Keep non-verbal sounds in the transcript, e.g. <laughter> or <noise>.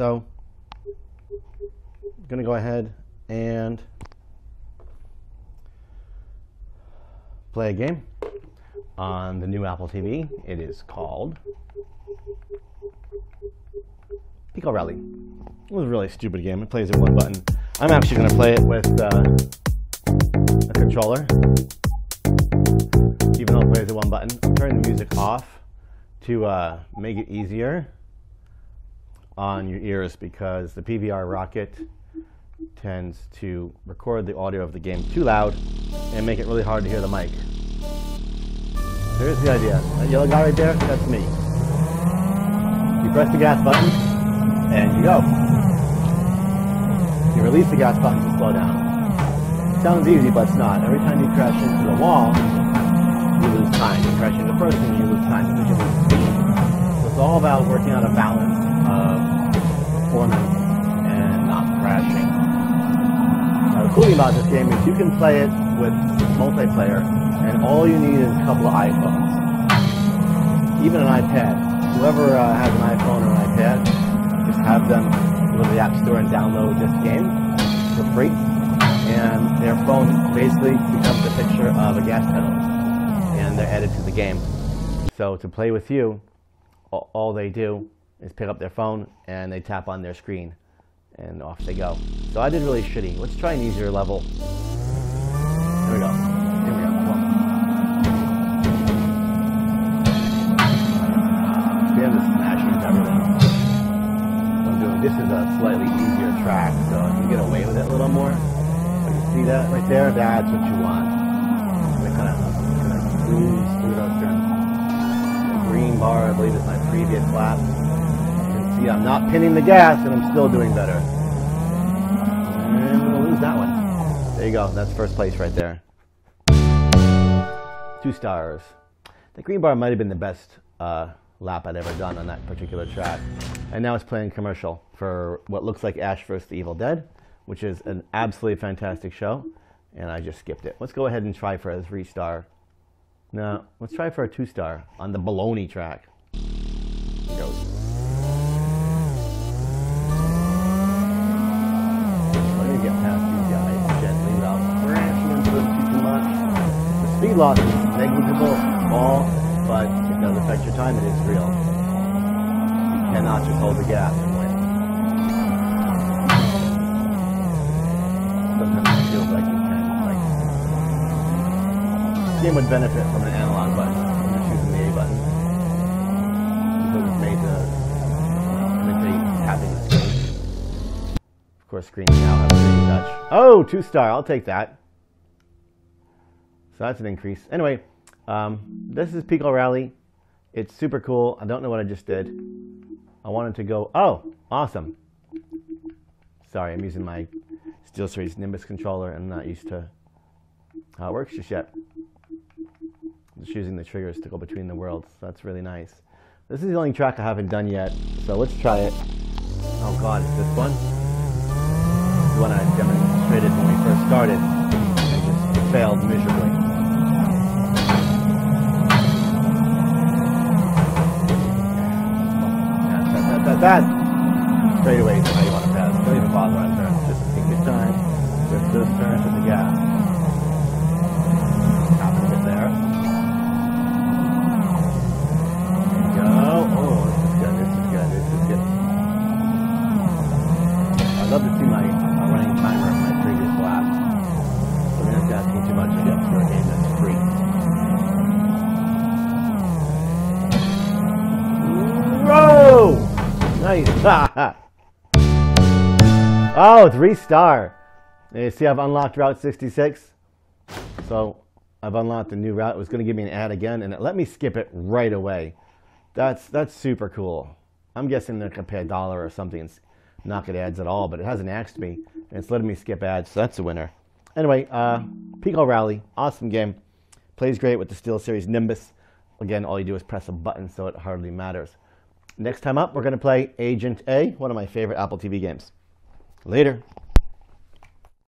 So I'm going to go ahead and play a game on the new Apple TV. It is called Pico Rally. It was a really stupid game. It plays with one button. I'm actually going to play it with uh, a controller, even though it plays with one button. I'm turning the music off to uh, make it easier on your ears because the PVR Rocket tends to record the audio of the game too loud and make it really hard to hear the mic. Here's the idea. That yellow guy right there, that's me. You press the gas button and you go. You release the gas button to slow down. Sounds easy, but it's not. Every time you crash into the wall, you lose time. You crash into a person, you lose time. So it's all about working out a balance performance and not crashing. Now, the cool thing about this game is you can play it with multiplayer, and all you need is a couple of iPhones, even an iPad. Whoever uh, has an iPhone or an iPad, just have them go to the App Store and download this game for free, and their phone basically becomes a picture of a gas pedal, and they're added to the game. So to play with you, all they do is pick up their phone and they tap on their screen and off they go. So I did really shitty. Let's try an easier level. Here we go. Here we go. This is a slightly easier track, so I can get away with it a little more. So you see that right there? That's what you want. I'm gonna kind of cruise through those turns. The green bar, I believe, is my previous lap. See, I'm not pinning the gas, and I'm still doing better. And I'm to lose that one. There you go. That's first place right there. Two stars. The green bar might have been the best uh, lap I'd ever done on that particular track. And now it's playing commercial for what looks like Ash vs. the Evil Dead, which is an absolutely fantastic show. And I just skipped it. Let's go ahead and try for a three star. No, let's try for a two star on the baloney track. Goes. get past these guys gently without crashing into them too, too much. The speed loss negligible, small, but it does affect your time. It is real. You cannot just hold the gas and win. Sometimes it feels like you can. Like this game would benefit from an analog button. The A button because it's made know, imitate tapping. Of course, screens now have 3D touch. Oh, two star. I'll take that. So that's an increase. Anyway, um, this is Pico Rally. It's super cool. I don't know what I just did. I wanted to go. Oh, awesome. Sorry, I'm using my SteelSeries Nimbus controller. I'm not used to how it works just yet. Just using the triggers to go between the worlds. That's really nice. This is the only track I haven't done yet. So let's try it. Oh God, is this one? The one I demonstrated when we first started and just failed miserably. That. Straight away is how you want to pass. Don't even bother on turns. Just take your time. Just those turns with the gas. Happen to get there. There you go. Oh, this is good. This is good. This is good. I'd love to see my running timer of my previous lap. So I'm not asking too much again for a game that's free. Whoa! Nice. <laughs> oh, three star. You see I've unlocked Route 66. So I've unlocked a new route. It was going to give me an ad again, and it let me skip it right away. That's that's super cool. I'm guessing they're going to pay a dollar or something and not get ads at all, but it hasn't asked me, and it's letting me skip ads, so that's a winner. Anyway, uh, Pico Rally, awesome game. Plays great with the SteelSeries Nimbus. Again, all you do is press a button, so it hardly matters. Next time up, we're going to play Agent A, one of my favorite Apple TV games. Later.